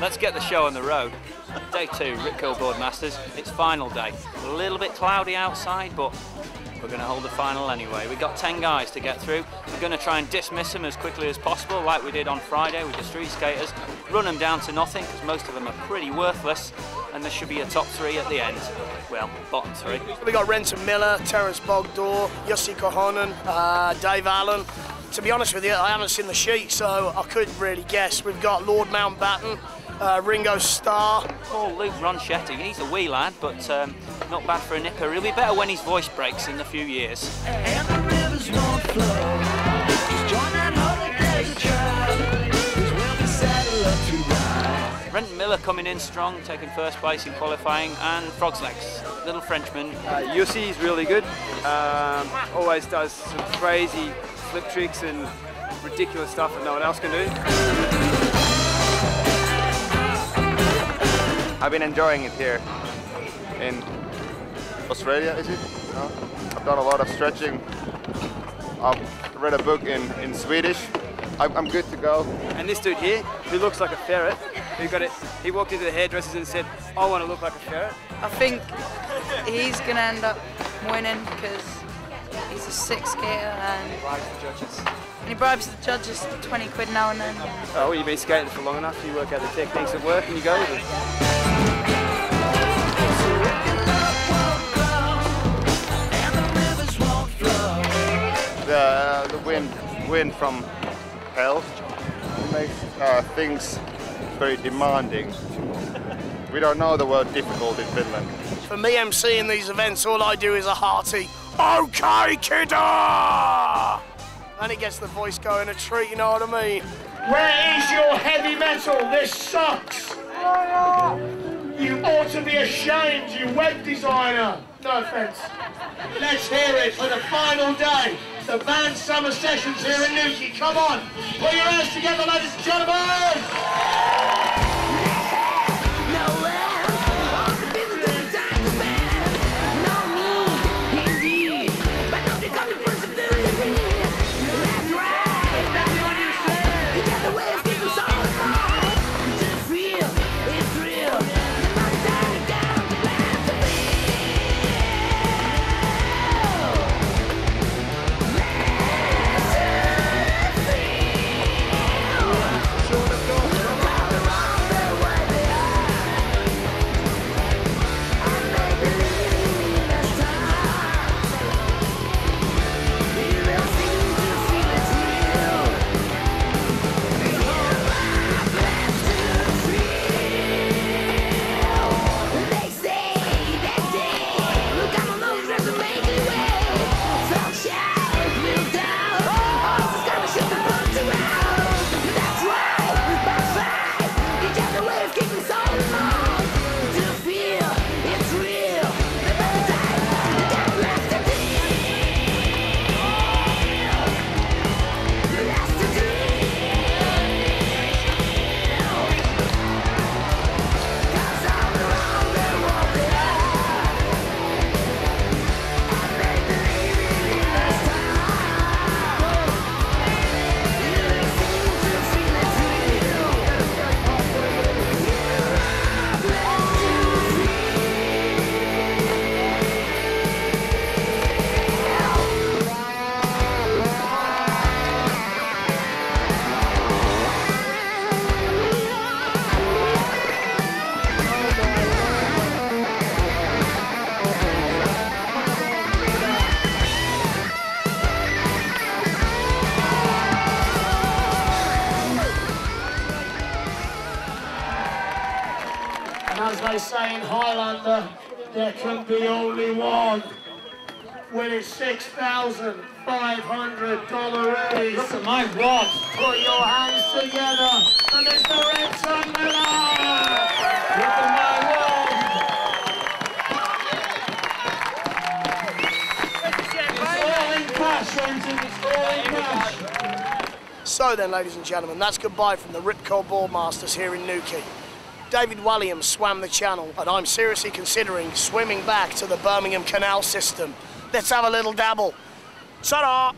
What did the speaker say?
let's get the show on the road. Day two, Rip Curl Boardmasters. It's final day. A little bit cloudy outside, but we're going to hold the final anyway. We've got 10 guys to get through. We're going to try and dismiss them as quickly as possible, like we did on Friday with the street skaters. Run them down to nothing, because most of them are pretty worthless, and there should be a top three at the end. Well, bottom three. We've got Renton Miller, Terence Bogdor, Jussi Korhonen, uh, Dave Allen. To be honest with you, I haven't seen the sheet, so I couldn't really guess. We've got Lord Mountbatten, uh, Ringo Starr. Oh, Luc Ronchetti. He's a wee lad, but um, not bad for a nipper. He'll be better when his voice breaks in a few years. And the rivers won't flow. Just join that holiday tribe. 'cause we'll be saddled up to ride. Renton Miller coming in strong, taking first place in qualifying, and Frog's Legs, little Frenchman. Uh, Jussi is really good. Um, always does some crazy flip tricks and ridiculous stuff that no one else can do. I've been enjoying it here in Australia, is it? No? I've done a lot of stretching. I've read a book in, in Swedish. I'm, I'm good to go. And this dude here, who looks like a ferret, who got it, he walked into the hairdressers and said, I want to look like a ferret. I think he's going to end up winning because he's a sick skater and, and he bribes the judges 20 quid now and then. Oh, well, you've been skating for long enough, you work out the techniques that work and you go with it. The, the wind, wind from hell makes uh, things very demanding. We don't know the word difficult in Finland. For me emceeing these events, all I do is a hearty, OK, kidder! And it gets the voice going a treat, you know what I mean? Where is your heavy metal? This sucks. You ought to be ashamed, you web designer. No offense. Let's hear it for the final day. The band summer sessions here in Newquay. Come on, put your hands together, ladies and gentlemen. And as they say in Highlander, there can be only one. Winning $6,500 raise. Look at my rod. Put your hands together for Mr. Renton Miller. Look at my rod. It's all in cash, Renton. It's all in cash. So then, ladies and gentlemen, that's goodbye from the Rip Curl Boardmasters here in Newquay. David Walliams swam the channel, and I'm seriously considering swimming back to the Birmingham Canal system. Let's have a little dabble. Ta-da!